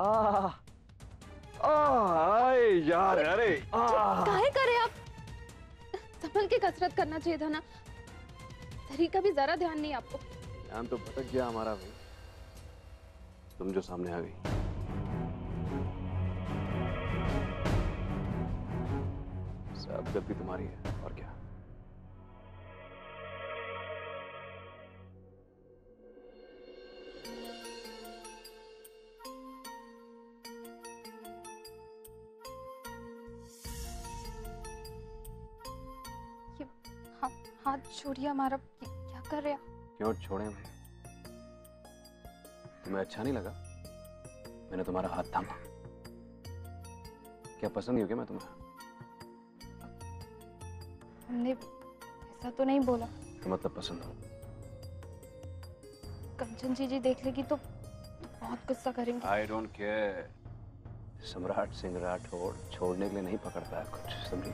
आ आए यार अरे काहे करे आप? संभल के कसरत करना चाहिए था ना? शरीर का भी जरा ध्यान नहीं आपको। ध्यान तो भटक गया हमारा भाई तुम जो सामने आ गई। सब गलती तुम्हारी है और क्या? हाथ छोड़िए हमारा क्या कर रहे हैं क्यों छोड़े भाई? तुम्हें अच्छा नहीं लगा? मैंने तुम्हारा हाथ थामा। क्या पसंद नहीं हो क्या मैं तुम्हें? हमने ऐसा तो नहीं बोला। तो मतलब पसंद हो? कंचन जी जी देख लेगी तो बहुत गुस्सा करेंगे। आई डोंट केयर सम्राट सिंह राठौड़ छोड़ने के लिए नहीं पकड़ता है कुछ समझी?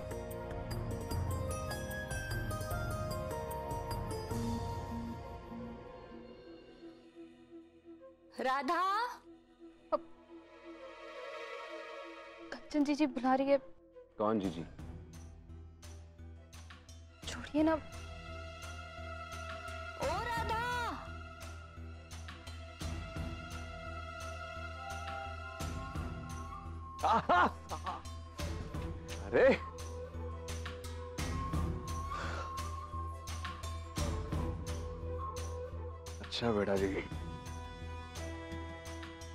राधा। कंचन जी जी बुला रही है। कौन जी जी? छोड़िए ना। ओ राधा। अरे! अच्छा बेटा जी।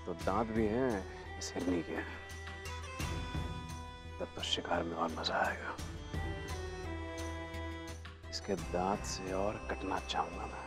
तो दांत भी हैं इस हिरनी के तब तो शिकार में और मज़ा आएगा। इसके दांत से और कटना चाहूँगा मैं।